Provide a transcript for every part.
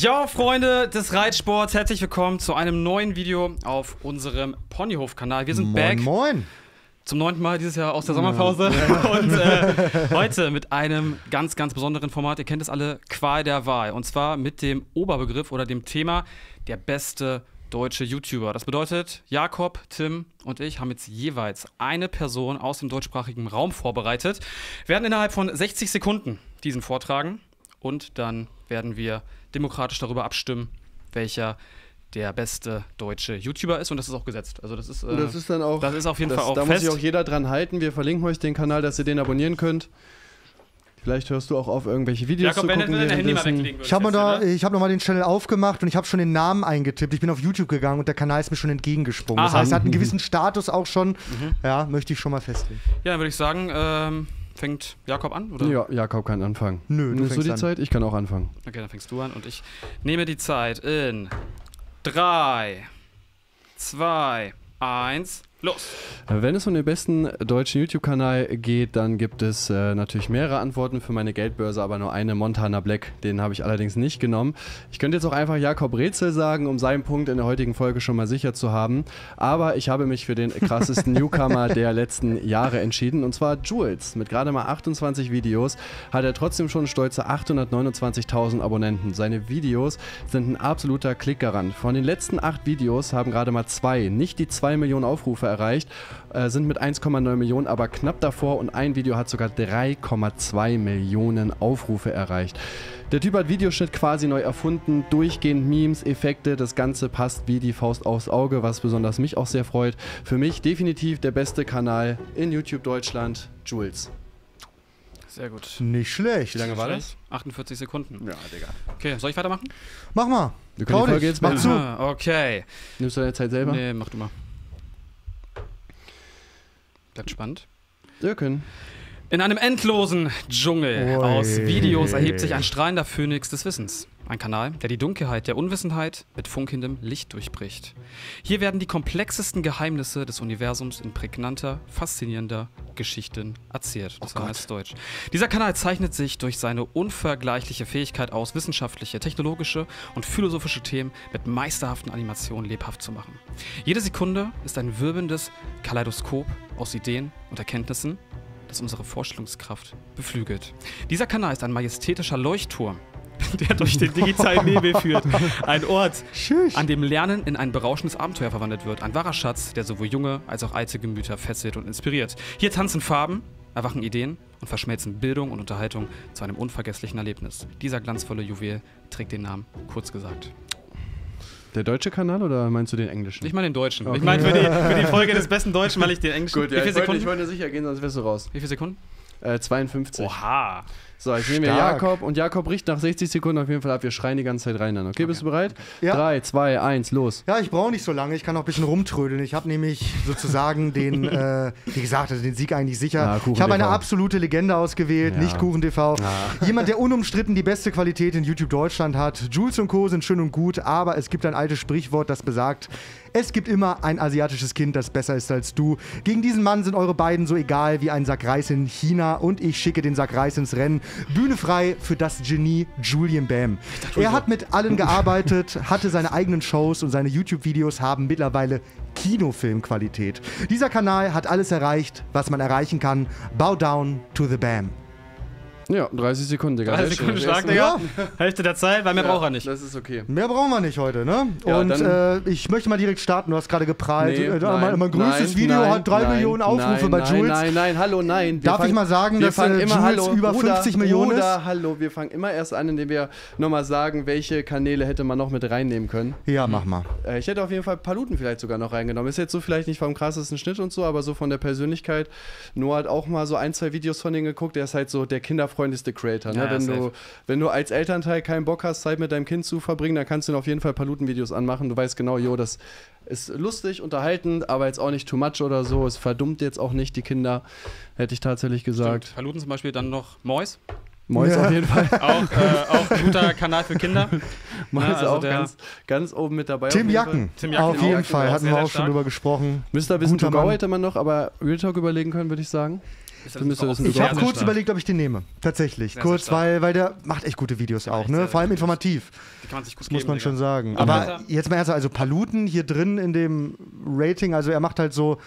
Ja, Freunde des Reitsports, herzlich willkommen zu einem neuen Video auf unserem Ponyhof-Kanal. Wir sind Moin, back moin. zum neunten Mal dieses Jahr aus der Sommerpause und äh, heute mit einem ganz, ganz besonderen Format. Ihr kennt es alle, Qual der Wahl. Und zwar mit dem Oberbegriff oder dem Thema der beste deutsche YouTuber. Das bedeutet, Jakob, Tim und ich haben jetzt jeweils eine Person aus dem deutschsprachigen Raum vorbereitet, werden innerhalb von 60 Sekunden diesen vortragen und dann werden wir demokratisch darüber abstimmen, welcher der beste deutsche YouTuber ist und das ist auch gesetzt. Also das ist, äh, Das ist dann auch. das ist auf jeden das, Fall auch Da fest. muss sich auch jeder dran halten. Wir verlinken euch den Kanal, dass ihr den abonnieren könnt. Vielleicht hörst du auch auf, irgendwelche Videos Jakob, zu wenn gucken. du dein Handy mal. Ich habe da, ne? ich habe nochmal den Channel aufgemacht und ich habe schon den Namen eingetippt. Ich bin auf YouTube gegangen und der Kanal ist mir schon entgegengesprungen. Das Aha. heißt, er hat einen gewissen Status auch schon. Ja, möchte ich schon mal festlegen. Ja, dann würde ich sagen, ähm, fängt Jakob an? Oder? Ja, Jakob kann anfangen. Nö, du Nimmst du die an. Zeit? Ich kann auch anfangen. Okay, dann fängst du an und ich nehme die Zeit in 3, 2, 1, los. Wenn es um den besten deutschen YouTube-Kanal geht, dann gibt es äh, natürlich mehrere Antworten für meine Geldbörse, aber nur eine Montana Black. Den habe ich allerdings nicht genommen. Ich könnte jetzt auch einfach Jakob Rätsel sagen, um seinen Punkt in der heutigen Folge schon mal sicher zu haben. Aber ich habe mich für den krassesten Newcomer der letzten Jahre entschieden, und zwar Jules. Mit gerade mal 28 Videos hat er trotzdem schon stolze 829.000 Abonnenten. Seine Videos sind ein absoluter Klickgarant. Von den letzten acht Videos haben gerade mal zwei nicht die 2 Millionen Aufrufe erreicht, äh, sind mit 1,9 Millionen aber knapp davor und ein Video hat sogar 3,2 Millionen Aufrufe erreicht. Der Typ hat Videoschnitt quasi neu erfunden, durchgehend Memes, Effekte, das Ganze passt wie die Faust aufs Auge, was besonders mich auch sehr freut. Für mich definitiv der beste Kanal in YouTube Deutschland, Jules. Sehr gut. Nicht schlecht. Wie lange war das? 48 Sekunden. Ja, Digga. Okay, soll ich weitermachen? Mach mal. Wir können Trau die Folge dich. jetzt Mach beenden. zu. Aha, okay. Nimmst du deine Zeit selber? Nee, mach du mal. Bleibt spannend. Können. In einem endlosen Dschungel Ui. aus Videos erhebt sich ein strahlender Phönix des Wissens. Ein Kanal, der die Dunkelheit der Unwissenheit mit funkendem Licht durchbricht. Hier werden die komplexesten Geheimnisse des Universums in prägnanter, faszinierender Geschichten erzählt. Das war jetzt Deutsch. Dieser Kanal zeichnet sich durch seine unvergleichliche Fähigkeit aus, wissenschaftliche, technologische und philosophische Themen mit meisterhaften Animationen lebhaft zu machen. Jede Sekunde ist ein wirbelndes Kaleidoskop aus Ideen und Erkenntnissen, das unsere Vorstellungskraft beflügelt. Dieser Kanal ist ein majestätischer Leuchtturm, der durch den digitalen Nebel führt. Ein Ort, an dem Lernen in ein berauschendes Abenteuer verwandelt wird. Ein wahrer Schatz, der sowohl junge als auch alte Gemüter fesselt und inspiriert. Hier tanzen Farben, erwachen Ideen und verschmelzen Bildung und Unterhaltung zu einem unvergesslichen Erlebnis. Dieser glanzvolle Juwel trägt den Namen, kurz gesagt. Der deutsche Kanal oder meinst du den englischen? Ich meine den Deutschen. Okay. Ich meine für die, für die Folge des besten Deutschen, weil ich den Englischen. Gut, Wie ja, viele ich wollte, Sekunden? ich wollte sicher gehen, sonst wärst du raus. Wie viele Sekunden? Äh, 52. Oha. So, ich nehme mir Stark. Jakob und Jakob bricht nach 60 Sekunden auf jeden Fall ab. Wir schreien die ganze Zeit rein dann. Okay, bist du bereit? Ja. 3, 2, 1, los. Ja, ich brauche nicht so lange. Ich kann auch ein bisschen rumtrödeln. Ich habe nämlich sozusagen den, äh, wie gesagt, also den Sieg eigentlich sicher. Ja, ich habe eine absolute Legende ausgewählt, Ja. nicht Kuchen TV. Jemand, der unumstritten die beste Qualität in YouTube Deutschland hat. Jules und Co. sind schön und gut, aber es gibt ein altes Sprichwort, das besagt, es gibt immer ein asiatisches Kind, das besser ist als du. Gegen diesen Mann sind eure beiden so egal wie ein Sack Reis in China und ich schicke den Sack Reis ins Rennen. Bühne frei für das Genie Julian Bam. Er hat mit allen gearbeitet, hatte seine eigenen Shows und seine YouTube-Videos haben mittlerweile Kinofilmqualität. Dieser Kanal hat alles erreicht, was man erreichen kann. Bow down to the Bam. Ja, 30 Sekunden, Digga. 30 Sehr Sekunden stark, Sehr Digga. Hälfte der Zeit, weil mehr Ja, braucht er nicht. Das ist okay. Mehr brauchen wir nicht heute, ne? Ja, und äh, ich möchte mal direkt starten. Du hast gerade geprahlt. Nee, äh, nein, mein, mein größtes nein, Video nein, hat drei nein, Millionen Aufrufe nein, bei nein, Jules. Nein, nein, hallo, nein. Wir Darf ich fangen- mal sagen, wir dass, fangen äh, immer, Jules hallo, über Bruder, 50 Millionen Bruder, ist? hallo, wir fangen immer erst an, indem wir nochmal sagen, welche Kanäle hätte man noch mit reinnehmen können. Ja, mach mal. Äh, ich hätte auf jeden Fall Paluten vielleicht sogar noch reingenommen. Ist jetzt so vielleicht nicht vom krassesten Schnitt und so, aber so von der Persönlichkeit. Noah hat auch mal so ein, zwei Videos von denen geguckt. Der ist halt so der kinderfreundlichste Creator. Ne? Ja, wenn, safe. du, wenn du als Elternteil keinen Bock hast, Zeit mit deinem Kind zu verbringen, dann kannst du ihn auf jeden Fall Paluten-Videos anmachen. Du weißt genau, jo, das ist lustig, unterhaltend, aber jetzt auch nicht too much oder so. Es verdummt jetzt auch nicht die Kinder, hätte ich tatsächlich gesagt. Paluten zum Beispiel, dann noch Mois. Mois Ja. auf jeden Fall. Auch, äh, auch ein guter Kanal für Kinder. Mois Ja, also auch der- ganz, ganz oben mit dabei. Tim. Jacken. Tim Jacken Auf jeden Fall. Hatten wir auch schon drüber gesprochen. Mr. Wissen to Go hätte man noch, aber Real Talk überlegen können, würde ich sagen. Ist wissen, du Ich habe kurz überlegt, ob ich den nehme. Tatsächlich. Sehr, kurz, sehr weil, weil der macht echt gute Videos auch, ne? sehr, Vor allem informativ. Die kann man sich gut Das muss man Digga. schon sagen. Aber- Aber jetzt mal ernsthaft, also Paluten hier drin in dem Rating, also er macht halt so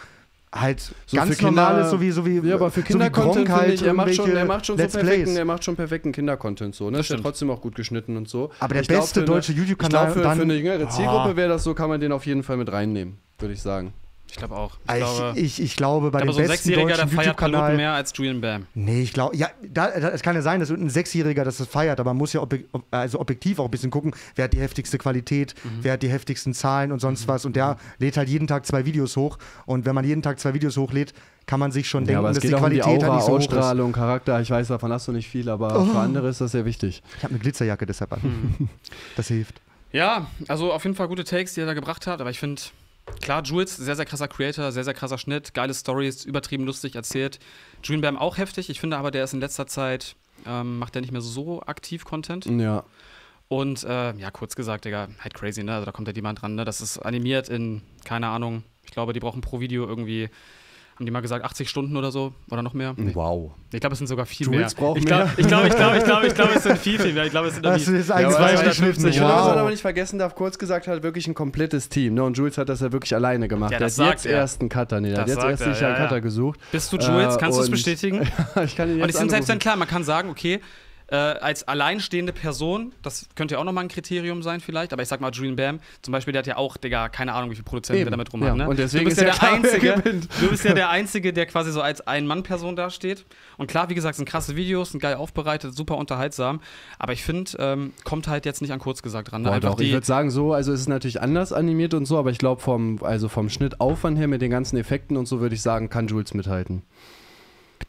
halt So ganz für Kinder- normales, so wie so wie Ja, aber für so wie Kinder-Content Gronk finde ich, er macht schon, er macht schon so Let's perfekten, Plays. er macht schon perfekten Kinder-Content so, ne? Ist ja trotzdem auch gut geschnitten und so. Aber der Ich glaub, beste für eine- deutsche Ich YouTube-Kanal glaube, für, dann- für eine jüngere Zielgruppe Oh. wäre das so, kann man den auf jeden Fall mit reinnehmen, würde ich sagen. Ich glaube auch. Ich Also glaube, ich, ich, glaube, bei aber dem so ein besten deutschen YouTube-Kanal. mehr als Julian Bam. Nee, ich glaube, ja, da, da, es kann ja sein, dass ein Sechsjähriger das feiert, aber man muss ja ob, also objektiv auch ein bisschen gucken, wer hat die heftigste Qualität, Mhm. wer hat die heftigsten Zahlen und sonst was. Und der lädt halt jeden Tag zwei Videos hoch. Und wenn man jeden Tag zwei Videos hochlädt, kann man sich schon Ja, denken, aber es dass geht die auch um die Qualität Aura, halt nicht so hoch ist. Ausstrahlung, Charakter. Ich weiß, davon hast du nicht viel, aber Oh. für andere ist das sehr wichtig. Ich habe eine Glitzerjacke deshalb an. Mhm. Das hilft. Ja, also auf jeden Fall gute Takes, die er da gebracht hat, aber ich finde, klar, Jules, sehr, sehr krasser Creator, sehr, sehr krasser Schnitt, geile Stories, übertrieben lustig erzählt. Julian Bam auch heftig, ich finde aber, der ist in letzter Zeit, ähm, macht der nicht mehr so aktiv Content. Ja. Und äh, ja, kurz gesagt, Digga, halt crazy, ne? Also da kommt ja jemand dran, ne? Das ist animiert in, keine Ahnung, ich glaube, die brauchen pro Video irgendwie, haben die mal gesagt, 80 Stunden oder so oder noch mehr. Wow. Ich glaube, es sind sogar viel Jules mehr. ich glaube, ich glaube, ich glaube, ich glaube, ich glaube, es sind viel, viel mehr. Ich glaube, es sind Das ist eigentlich geschnitten. Ich finde, was man aber Wow. nicht vergessen darf, kurz gesagt, hat wirklich ein komplettes Team. Ne? Und Jules hat das ja wirklich alleine gemacht. Ja, der das hat sagt jetzt er. erst einen Cutter. Nee, der Das hat jetzt erst er, sich ja, einen ja. Cutter gesucht. Bist du Jules? Äh, Kannst du es und- bestätigen? ich kann ihn Und jetzt es sind selbst dann klar, man kann sagen, okay, äh, als alleinstehende Person, das könnte ja auch nochmal ein Kriterium sein vielleicht, aber ich sag mal, Julian Bam, zum Beispiel, der hat ja auch, Digga, keine Ahnung, wie viele Produzenten wir damit rum ja. haben, ne? Und deswegen du bist ist ja der klar, Einzige, du bist ja der Einzige, der quasi so als Ein-Mann-Person dasteht. Und klar, wie gesagt, sind krasse Videos, sind geil aufbereitet, super unterhaltsam, aber ich finde, ähm, kommt halt jetzt nicht an kurz gesagt ran. Ne? Boah, Einfach doch, ich würde sagen so, also es ist natürlich anders animiert und so, aber ich glaube vom, also vom Schnittaufwand her mit den ganzen Effekten und so würde ich sagen, kann Jules mithalten.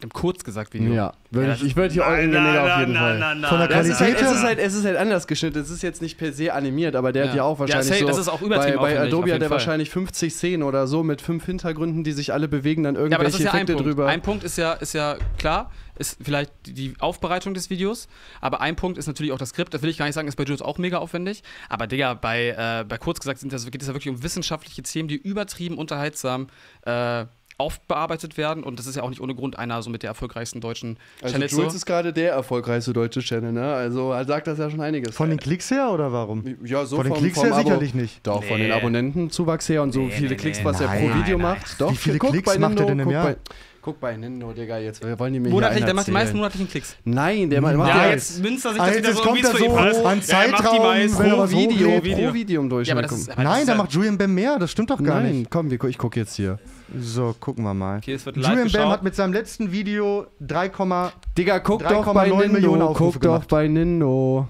Mit einem kurz gesagt Video. Ja, würd Ja, ich, das- ich würde hier auch in Nein, auf nein, jeden nein, Fall. nein, nein, Von der nein. Ja, es, ist halt, Qualität es, ist halt, es ist halt anders geschnitten. Es ist jetzt nicht per se animiert, aber der hat Ja. ja auch Ja, wahrscheinlich safe, so. das ist auch bei, übertrieben bei Adobe hat er Fall. wahrscheinlich 50 Szenen oder so mit fünf Hintergründen, die sich alle bewegen, dann Ja, aber das irgendwelche ist ja ein Effekte Punkt. drüber. Ein Punkt ist ja, ist ja klar, ist vielleicht die- die Aufbereitung des Videos, aber ein Punkt ist natürlich auch das Skript. Das will ich gar nicht sagen, ist bei Jules auch mega aufwendig. Aber Digga, bei, äh, bei kurz gesagt sind das, geht es ja wirklich um wissenschaftliche Themen, die übertrieben unterhaltsam äh, aufbearbeitet werden. Und das ist ja auch nicht ohne Grund einer so mit der erfolgreichsten deutschen also Channels. Jules so. ist gerade der erfolgreichste deutsche Channel, ne? Also er sagt das ja schon einiges. Von den Klicks her oder warum? ja, so Von den vom, Klicks vom her Abo. sicherlich nicht. Doch, von den Nee. Abonnentenzuwachs her und so Nee, viele nee, Klicks, nee. was er pro Nein, Video nein, macht. Doch, Wie viele guck Klicks bei macht er denn im guck Jahr? Bei, guck bei Nindo, Digga, jetzt wollen die mir Monatlich, hier der macht die meisten monatlichen Klicks. Nein, der macht Ja, ja, Ja, jetzt jetzt münzt er sich Ah, das jetzt wieder so, kommt wie es er für ihn so an Zeitraum, wenn pro Video, hochlädt. pro Video im Ja, aber Durchschnitt. das ist, kommt. aber das Nein, da ja- macht Julian Bam mehr, das stimmt doch gar Nein, nicht. komm, wir gu- ich gucke jetzt hier. So, gucken wir mal. Okay, es wird live Julian Bam hat mit seinem letzten Video 3, Digga, guck 3,9 doch bei Millionen Nindo, Aufrufe guck doch gemacht. bei Nindo.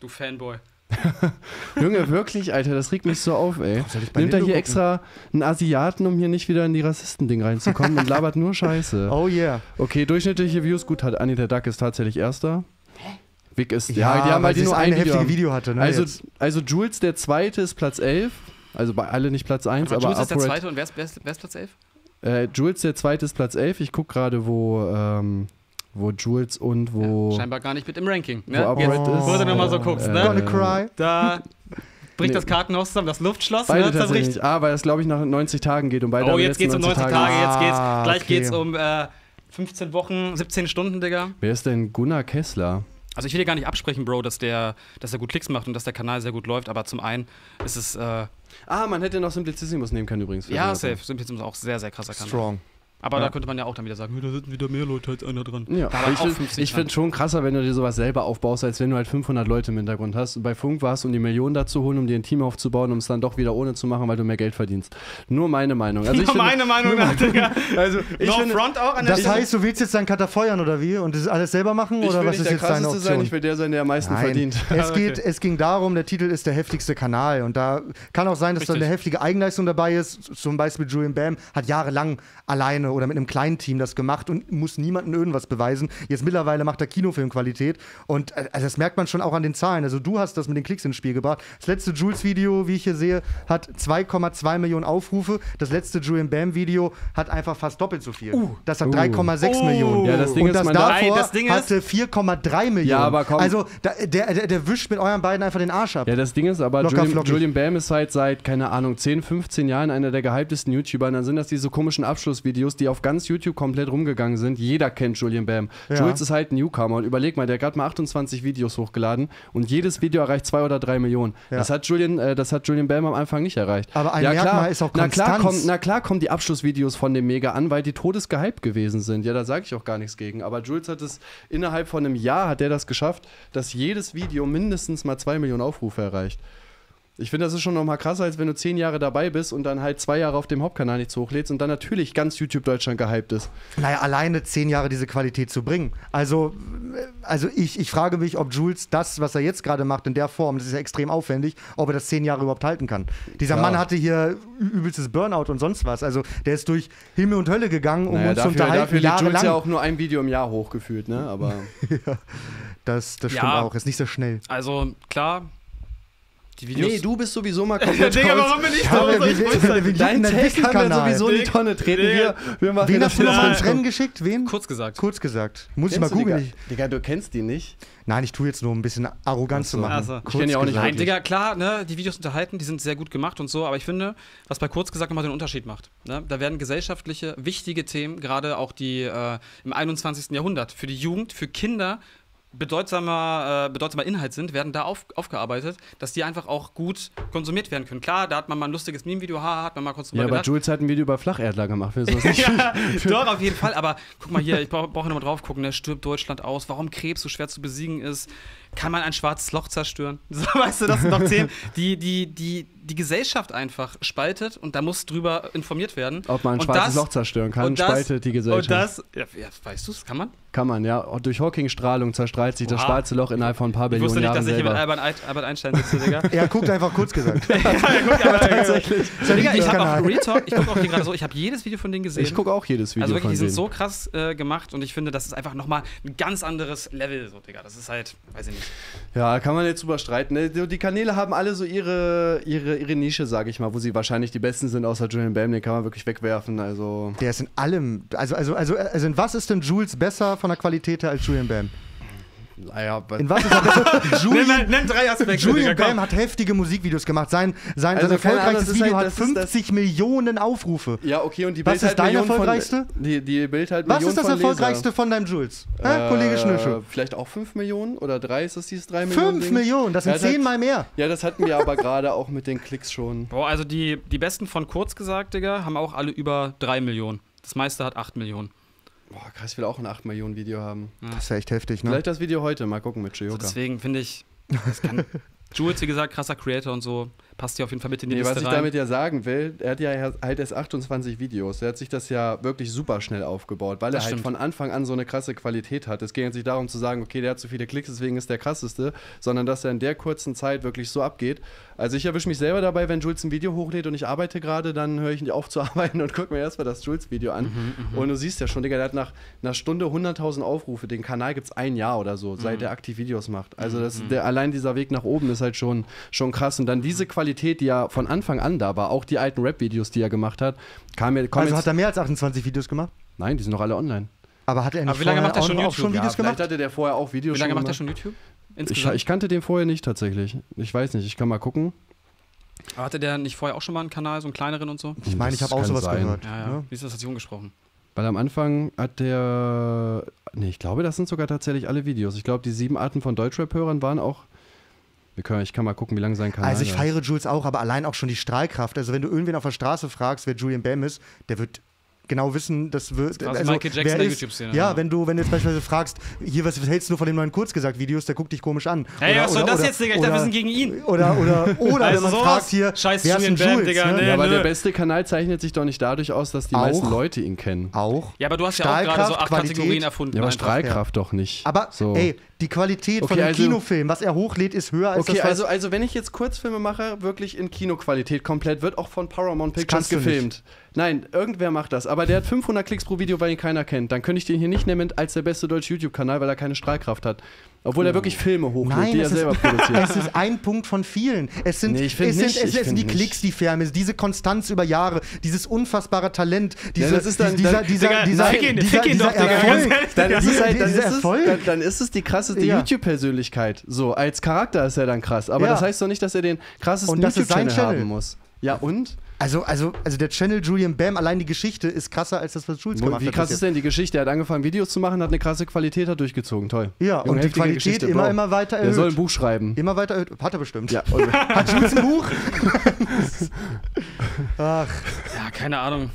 Du Fanboy. Junge, wirklich, Alter, das regt mich so auf, ey. Nimmt er hier gucken? extra einen Asiaten, um hier nicht wieder in die Rassisten-Ding reinzukommen und labert nur Scheiße. oh yeah. Okay, durchschnittliche Views, gut, hat Anita Duck ist tatsächlich erster. Vic ist, ja, Ja, die haben weil halt sie nur ein eine Video. heftige Video hatte, ne, also, jetzt. also Jules, der zweite, ist Platz 11. Also bei alle nicht Platz 1, Aber aber Jules ist der zweite und wer ist, wer ist, wer ist Platz 11? Äh, Jules, der zweite ist Platz 11. Ich gucke gerade, wo, ähm, wo Jules und wo. Scheinbar gar nicht mit im Ranking. Wo Ne? Upright Jetzt, ist. wo du nochmal so guckst, ne? Gonna cry. Da bricht Nee. das Kartenhaus zusammen, das Luftschloss, Beide ne? tatsächlich zerbricht. nicht. Ah, weil es, glaube ich, nach 90 Tagen geht. Und beide Oh, jetzt letzten geht's um 90 Tage, Tage. jetzt geht's, Ah, gleich okay. geht's um äh, 15 Wochen, 17 Stunden, Digga. Wer ist denn Gunnar Kessler? Also ich will dir gar nicht absprechen, Bro, dass der, dass er gut Klicks macht und dass der Kanal sehr gut läuft, aber zum einen ist es, äh, Ah, man hätte noch Simplicissimus nehmen können übrigens. ja, safe, Simplicissimus auch sehr, sehr krasser Kanal. Strong. Aber Ja. da könnte man ja auch dann wieder sagen, da sitzen wieder mehr Leute als einer dran. Ja, Da ich finde 50 ich find schon krasser, wenn du dir sowas selber aufbaust, als wenn du halt 500 Leute im Hintergrund hast. Und bei Funk warst um die Millionen dazu holen, um dir ein Team aufzubauen, um es dann doch wieder ohne zu machen, weil du mehr Geld verdienst. Nur meine Meinung. Also ich Nur finde, meine Meinung nach, Digga. also ich No finde, Front auch an der Das Stelle. heißt, du willst jetzt deinen Cutter feuern oder wie? Und das alles selber machen? ich oder was ist der jetzt deine krasseste Option? sein, ich will der sein, der am meisten Nein. verdient. Es, okay. geht, es ging darum, der Titel ist der heftigste Kanal. Und da kann auch sein, dass da Richtig. eine heftige Eigenleistung dabei ist. Zum Beispiel Julian Bam hat jahrelang alleine oder mit einem kleinen Team das gemacht und muss niemandem irgendwas beweisen. Jetzt mittlerweile macht er Kinofilmqualität. Und äh, also das merkt man schon auch an den Zahlen. Also du hast das mit den Klicks ins Spiel gebracht. Das letzte Jules-Video, wie ich hier sehe, hat 2,2 Millionen Aufrufe. Das letzte Julian Bam-Video hat einfach fast doppelt so viel. Das hat Uh. 3,6 Uh. Millionen. Ja, das Ding und ist, das man darf- davor Nein, das Ding ist- hatte 4,3 Millionen. Ja, aber komm. Also da, der, der, der wischt mit euren beiden einfach den Arsch ab. Ja, das Ding ist aber, Locker Julian, flockig. Julian Bam ist halt seit, keine Ahnung, 10, 15 Jahren einer der gehyptesten YouTuber. Und dann sind das diese komischen Abschlussvideos, Videos, die auf ganz YouTube komplett rumgegangen sind. Jeder kennt Julian Bam. Ja. Jules ist halt ein Newcomer und überleg mal, der hat gerade mal 28 Videos hochgeladen und jedes Video erreicht zwei oder drei Millionen. Ja. Das, hat Julian, äh, das hat Julian Bam am Anfang nicht erreicht. Aber ein ja, Merkmal klar, ist auch na klar, Konstanz. kommt, na klar kommen die Abschlussvideos von dem Mega an, weil die todesgehypt gewesen sind. Ja, da sage ich auch gar nichts gegen. Aber Jules hat es innerhalb von einem Jahr hat der das geschafft, dass jedes Video mindestens mal zwei Millionen Aufrufe erreicht. Ich finde, das ist schon noch mal krasser, als wenn du zehn Jahre dabei bist und dann halt zwei Jahre auf dem Hauptkanal nichts hochlädst und dann natürlich ganz YouTube Deutschland gehypt ist. Naja, alleine zehn Jahre diese Qualität zu bringen. Also, also ich, ich frage mich, ob Jules das, was er jetzt gerade macht, in der Form, das ist ja extrem aufwendig, ob er das zehn Jahre überhaupt halten kann. Dieser Ja. Mann hatte hier übelstes Burnout und sonst was. Also der ist durch Himmel und Hölle gegangen, um Naja, uns zu dafür, unterhalten, dafür legt Jules jahrelang. ja auch nur ein Video im Jahr hochgefühlt, ne? Aber das das Ja. stimmt auch, ist nicht so schnell. Also, klar, die Videos. nee, du bist sowieso mal komplett Digga, warum bin ich Ja, ich wir- wir- sein? wir- Dein Ein Take kann man Wissenskanal. sowieso in die Tonne treten. Wir, wir machen Wen das hast du noch Ja. ins Rennen geschickt? Wen? Kurz gesagt. Kurz gesagt. Muss ich Kennst mal du die googeln. gar- Digga, du kennst die nicht. Nein, ich tue jetzt nur um ein bisschen arrogant Ach zu machen. Ach so. Ich kenn die auch nicht. Nein, Digga, klar, ne, die Videos unterhalten, die sind sehr gut gemacht und so, aber ich finde, was bei kurz gesagt nochmal den Unterschied macht. Ne? Da werden gesellschaftliche, wichtige Themen, gerade auch die äh, im 21. Jahrhundert, für die Jugend, für Kinder bedeutsamer, äh, bedeutsamer Inhalt sind, werden da auf, aufgearbeitet, dass die einfach auch gut konsumiert werden können. Klar, da hat man mal ein lustiges Meme-Video, hat man mal kurz drüber Ja, aber. Jules hat ein Video über Flacherdler gemacht. Du das nicht? ja, doch, auf jeden Fall. Aber guck mal hier, ich brauche brauch nochmal drauf gucken. Ne? Stirbt Deutschland aus? Warum Krebs so schwer zu besiegen ist? Kann man ein schwarzes Loch zerstören? So, weißt du, das sind doch Themen, die die, die die Gesellschaft einfach spaltet und da muss drüber informiert werden. Ob man ein Und schwarzes das- Loch zerstören kann, das- spaltet die Gesellschaft. Und das, ja, ja, weißt du es, kann man? kann man, ja. Und durch Hawking-Strahlung zerstrahlt sich das Wow. schwarze Loch innerhalb von ein paar Ich wusste Billionen nicht, dass Jahren ich hier mit selber. Albert, Ein- Albert Einstein sitze, Digga. Er guckt einfach kurz gesagt. ja, ja, guck, aber tatsächlich. Digga, ich habe auch Real Talk, ich gucke auch hier gerade so, ich habe jedes Video von denen gesehen. Ich gucke auch jedes Video Also wirklich, die sind denen. so krass äh, gemacht und ich finde, das ist einfach nochmal ein ganz anderes Level, so, Digga. Das ist halt, weiß ich nicht. Ja, kann man jetzt drüber streiten. ne? Die die Kanäle haben alle so ihre, ihre, ihre Nische, sage ich mal, wo sie wahrscheinlich die besten sind, außer Julian Bam, den kann man wirklich wegwerfen. Also. Der ist in allem. Also, also, also, also in was ist denn Jules besser von der Qualität her als Julian Bam? Naja, In was ist er besser? Julian, nenn drei Aspekte, Julian Bam hat heftige Musikvideos gemacht. Sein, sein, Also sein erfolgreichstes Video halt- hat das ist das- 50 Millionen Aufrufe. Ja, okay, und die Was Bild ist halt dein Millionen erfolgreichste? Von, die, die Bild halt Was ist das erfolgreichste von deinem Jules? Hä, Kollege Schnürschuh. Äh, vielleicht auch 5 Millionen oder 3 ist das dieses 3 Millionen? 5 Ding? Millionen, das sind Ja, das- zehnmal mehr. Ja, das hatten wir aber gerade auch mit den Klicks schon. Boah, also die, die besten von kurz gesagt, Digga, haben auch alle über 3 Millionen. Das meiste hat 8 Millionen. Boah, krass, ich will auch ein 8 Millionen Video haben. Das wäre echt heftig, ne? Vielleicht das Video heute, mal gucken mit Also Chioka. deswegen finde ich, das kann. Jules, wie gesagt, krasser Creator und so, passt hier auf jeden Fall mit in die Nee, Liste was ich rein. damit ja sagen will, er hat ja halt erst 28 Videos. Er hat sich das ja wirklich super schnell aufgebaut, weil Das er halt stimmt. von Anfang an so eine krasse Qualität hat. Es ging jetzt nicht darum zu sagen, okay, der hat so viele Klicks, deswegen ist der krasseste, sondern dass er in der kurzen Zeit wirklich so abgeht. Also ich erwische mich selber dabei, wenn Jules ein Video hochlädt und ich arbeite gerade, dann höre ich nicht auf zu arbeiten und gucke mir erstmal das Jules-Video an. Mhm, und du siehst ja schon, Digga, der hat nach einer Stunde 100.000 Aufrufe. Den Kanal gibt es ein Jahr oder so, Mhm. seit er aktiv Videos macht. Also das, der, allein dieser Weg nach oben ist halt schon, schon krass. Und dann diese Qualität, die ja von Anfang an da war, auch die alten Rap-Videos, die er gemacht hat, kam mir. Kommen Also hat er mehr als 28 Videos gemacht? nein, die sind doch alle online. Aber hat er nicht Aber wie lange macht er auch, schon auch YouTube? schon Ja, Videos Vielleicht gemacht? hatte der vorher auch Videos Wie lange macht er schon YouTube? Ich, Insgesamt? ich kannte den vorher nicht tatsächlich. Ich weiß nicht, ich kann mal gucken. Aber hatte der nicht vorher auch schon mal einen Kanal, so einen kleineren und so? Ich meine, ich habe auch sowas sein. gehört. Ja, ja. ne? Wie ist das, hat sich umgesprochen? Weil am Anfang hat der. Nee, ich glaube, das sind sogar tatsächlich alle Videos. Ich glaube, die sieben Arten von Deutschrap-Hörern waren auch. Wir können, ich kann mal gucken, wie lange sein Kanal Also ich feiere Jules auch, aber allein auch schon die Strahlkraft. Also wenn du irgendwen auf der Straße fragst, wer Julian Bam ist, der wird genau wissen, das wird. quasi also, Michael Jackson wer der ist- YouTube-Szene, Ja, ja. wenn du, wenn du jetzt beispielsweise fragst, hier, was hältst du von den neuen Kurzgesagt-Videos, der guckt dich komisch an. Hey, was soll das oder, jetzt, Digga? Ich oder, dachte, wir sind gegen ihn. Oder, oder, oder Also wenn man sowas? fragt hier, Scheiß wer ist Julian Bam, Jules? Digga, ne? nee. ja, aber nö. der beste Kanal zeichnet sich doch nicht dadurch aus, dass die Auch? meisten Leute ihn kennen. Auch. Ja, aber du hast ja auch gerade so acht Qualität. Kategorien erfunden. Ja, aber. Strahlkraft doch nicht. Aber so. ey, die Qualität von Okay, dem also- Kinofilm, was er hochlädt, ist höher als Okay, das, was also, also wenn ich jetzt Kurzfilme mache, wirklich in Kinoqualität komplett, wird auch von Paramount Pictures gefilmt. Nein, irgendwer macht das. Aber der hat 500 Klicks pro Video, weil ihn keiner kennt. Dann könnte ich den hier nicht nehmen als der beste deutsche YouTube-Kanal, weil er keine Strahlkraft hat. Obwohl er wirklich Filme hochlädt, Nein, die er selber ist, produziert. es ist ein Punkt von vielen. Es sind, Nee, es sind, nicht, es, es sind die find Klicks, die ist, diese Konstanz über Jahre, dieses unfassbare Talent, diese, das ist dann- dieser, dann- dieser, dieser, ihn- dieser, dieser Erfolg. Dann ist, es halt, dann, ist es, dann, dann ist es die krasseste Ja. YouTube-Persönlichkeit. So, als Charakter ist er dann krass. Aber Ja. das heißt doch nicht, dass er den krassesten YouTube-Channel Channel. haben muss. Ja, und? Also, also, also der Channel Julian Bam, allein die Geschichte ist krasser als das, was Jules gemacht Wie hat. krass bis ist denn die Geschichte? Er hat angefangen, Videos zu machen, hat eine krasse Qualität, hat durchgezogen. Toll. jetzt. Ja, Junge, und die Qualität Geschichte, immer, Bro. immer weiter Der erhöht. soll ein Buch schreiben. Immer weiter erhöht. Hat er bestimmt. Ja, Hat Jules ein Buch? Ach, Ja, keine Ahnung.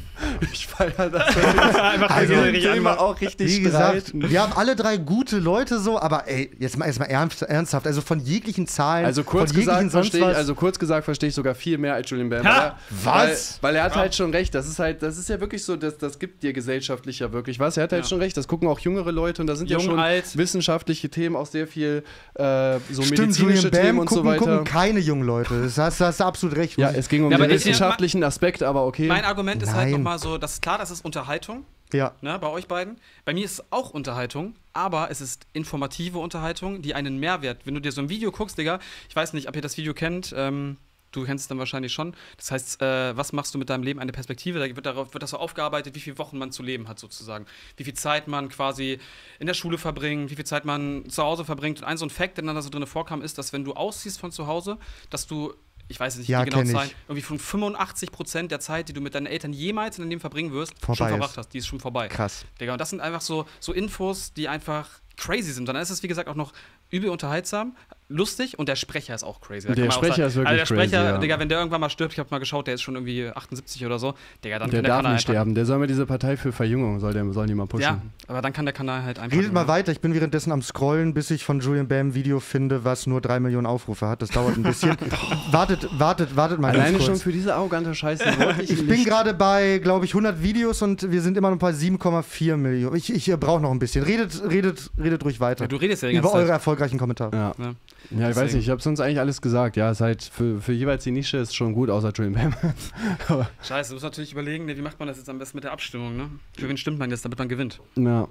ich feiere das. Einfach Also, Thema auch richtig wie gesagt, streiten. wir haben alle drei gute Leute so, aber ey, jetzt mal erstmal ernst, ernsthaft, also von jeglichen Zahlen, Also kurz von jeglichen gesagt, sonst verstehe ich, was. also kurz gesagt verstehe ich sogar viel mehr als Julian Bam. Ha! Weil er, Was? Weil, weil er hat halt schon recht. Das ist halt, das ist ja wirklich so, das, das gibt dir gesellschaftlich ja wirklich was. Er hat halt Ja. schon recht. Das gucken auch jüngere Leute und da sind Jung, ja schon alt. wissenschaftliche Themen, auch sehr viel äh, so Stimmt, medizinische Julian Bam Themen und gucken, so weiter. gucken keine jungen Leute. Das hast, hast du absolut recht. ja, es ging um Ja, den wissenschaftlichen Aspekt, aber okay. Mein Argument ist halt Nein. nochmal so, das ist klar, das ist Unterhaltung, ja. ne, bei euch beiden. Bei mir ist es auch Unterhaltung, aber es ist informative Unterhaltung, die einen Mehrwert. Wenn du dir so ein Video guckst, Digga, ich weiß nicht, ob ihr das Video kennt, ähm, du kennst es dann wahrscheinlich schon. Das heißt, äh, was machst du mit deinem Leben? Eine Perspektive, da wird, darauf, wird das so aufgearbeitet, wie viele Wochen man zu leben hat, sozusagen. Wie viel Zeit man quasi in der Schule verbringt, wie viel Zeit man zu Hause verbringt. Und ein so ein Fact, der dann da so drin vorkam, ist, dass wenn du ausziehst von zu Hause, dass du ich weiß nicht Ja, die ich. Zahlen, irgendwie von 85 Prozent der Zeit, die du mit deinen Eltern jemals in deinem Leben verbringen wirst, Vorbei schon ist. verbracht hast. Die ist schon vorbei. Krass. Digga, und das sind einfach so, so Infos, die einfach crazy sind. Und dann ist es, wie gesagt, auch noch übel unterhaltsam, lustig und der Sprecher ist auch crazy. Da Der kann man auch Sprecher sagen- ist wirklich also der Sprecher, crazy, ja. Digga, wenn der irgendwann mal stirbt, ich habe mal geschaut, der ist schon irgendwie 78 oder so, Digga, dann der kann darf Kanal nicht sterben. Der soll mal diese Partei für Verjüngung, soll der, sollen die mal pushen. Ja, aber dann kann der Kanal halt einfach. Redet mal weiter, ich bin währenddessen am Scrollen, bis ich von Julian Bam ein Video finde, was nur drei Millionen Aufrufe hat. Das dauert ein bisschen. wartet, wartet, wartet mal Alleine schon für diese arrogante Scheiße ich, Ich bin gerade bei, glaube ich, 100 Videos und wir sind immer noch bei 7,4 Millionen. Ich, ich brauche noch ein bisschen. Redet, redet, redet ruhig weiter. Ja, du redest ja die ganze Über eure Zeit. erfolgreichen Kommentare. Ja. Ne? Ja, ich weiß nicht, ich habe sonst eigentlich alles gesagt. Ja, ist halt für, für jeweils die Nische ist schon gut, außer Julian Bam. Scheiße, du musst natürlich überlegen, wie macht man das jetzt am besten mit der Abstimmung, ne? Für wen stimmt man jetzt, damit man gewinnt? ja.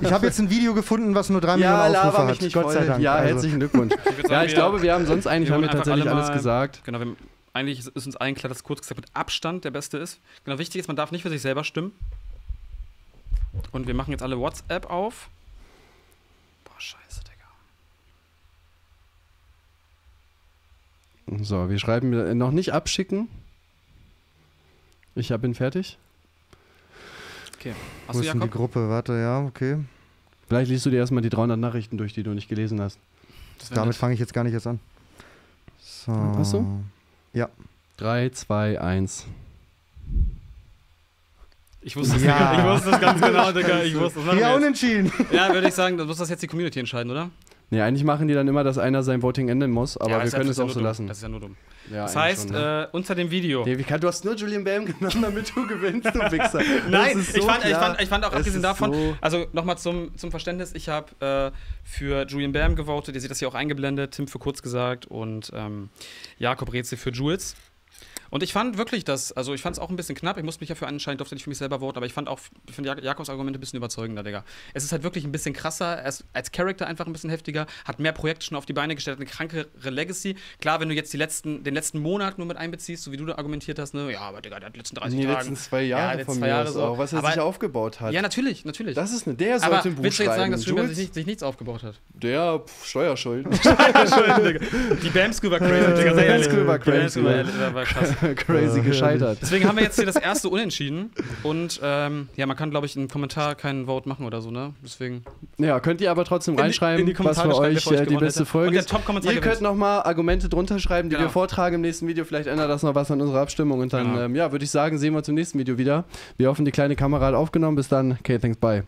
Ich habe jetzt ein Video gefunden, was nur 3 Ja, Millionen Aufrufe hat. mich nicht Gott sei. Dank. Ja, Also, herzlichen Glückwunsch. sagen, ja, ich glaube, wir haben sonst eigentlich haben wir tatsächlich alle alles mal- gesagt. Genau, wir, eigentlich ist ist uns allen klar, dass kurz gesagt mit Abstand der Beste ist. Genau, wichtig ist, man darf nicht für sich selber stimmen. Und wir machen jetzt alle WhatsApp auf. Boah, scheiße, Digga. So, wir schreiben äh, noch nicht abschicken. Ich hab ihn fertig. Okay. Wo Hast du ist denn die? Gruppe? Warte, ja, okay. Vielleicht liest du dir erstmal die 300 Nachrichten durch, die du nicht gelesen hast. Das Damit fange ich jetzt gar nicht erst an. So. Ach so? 3, 2, 1. Ich wusste, es, Ja. Digga. ich wusste das ganz genau, Digga. Ich wusste es. Machen Ja, unentschieden. Ja, würde ich sagen, das muss das jetzt die Community entscheiden, oder? Nee, eigentlich machen die dann immer, dass einer sein Voting ändern muss, aber ja, wir können es auch so nur lassen. dumm. Das ist ja nur dumm. Ja, Das heißt, schon, ne? äh, unter dem Video. Nee, du hast nur Julian Bam genommen, damit du gewinnst, du Wichser. Nein, ist ich, so fand, ich, fand, ich fand auch Es abgesehen davon, so- also nochmal zum, zum Verständnis, ich habe äh, für Julian Bam gewotet, ihr seht das hier auch eingeblendet, Tim für kurz gesagt und ähm, Jakob Rätsel für Jules. Und ich fand wirklich das, also ich fand es auch ein bisschen knapp, ich musste mich dafür entscheiden, durfte nicht für mich selber voten, aber ich fand auch, ich finde Jak Jakobs Argumente ein bisschen überzeugender, Digga. Es ist halt wirklich ein bisschen krasser, er ist als Charakter einfach ein bisschen heftiger, hat mehr Projekte schon auf die Beine gestellt, hat eine krankere Legacy. Klar, wenn du jetzt die letzten, den letzten Monat nur mit einbeziehst, so wie du da argumentiert hast, ne, ja, aber Digga, der hat die letzten 30 die Tage. letzten zwei Jahre die von zwei mir Jahre so. auch, was er Aber- sich aufgebaut hat. Ja, natürlich, natürlich. das ist eine, der sollte aber ein Buch willst du jetzt sagen, dass sich, Jules, nicht, sich nichts aufgebaut hat? der pff, Steuerschulden. Die Bam crazy, Digga. Die Bam School war Die Bam crazy, School war, ja. war krass. Crazy gescheitert. Deswegen haben wir jetzt hier das erste Unentschieden. Und ähm, ja, man kann, glaube ich, einen Kommentar keinen Vote machen oder so, ne? Deswegen. Ja, könnt ihr aber trotzdem In die- reinschreiben, in die Kommentare was für euch für euch äh, die beste hätte. Folge Und der ist. Top-Kommentar Ihr könnt nochmal Argumente drunter schreiben, die Genau. wir vortragen im nächsten Video. Vielleicht ändert das noch was an unserer Abstimmung. Und dann, Genau. ähm, ja, würde ich sagen, sehen wir uns im nächsten Video wieder. Wir hoffen, die kleine Kamera hat aufgenommen. Bis dann. Okay, thanks, bye.